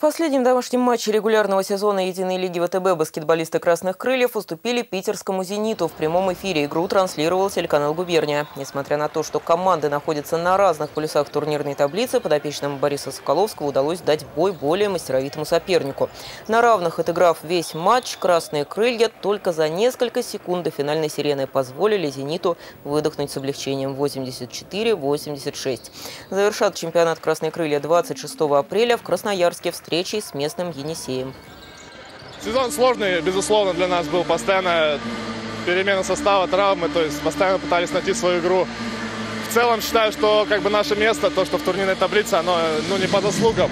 последним домашним матче регулярного сезона Единой лиги ВТБ баскетболисты «Красных крыльев» уступили питерскому «Зениту». В прямом эфире игру транслировал телеканал «Губерния». Несмотря на то, что команды находятся на разных полюсах турнирной таблицы, подопечному Бориса Соколовского удалось дать бой более мастеровитому сопернику. На равных отыграв весь матч, «Красные крылья» только за несколько секунд до финальной сирены позволили «Зениту» выдохнуть с облегчением 84-86. Завершат чемпионат «Красные крылья» 26 апреля в Красноярске в встречей с местным Енисеем. Сезон сложный, безусловно, для нас был. Постоянно перемена состава, травмы, то есть постоянно пытались найти свою игру. В целом считаю, что как бы наше место, то, что в турнирной таблице, оно ну, не по заслугам.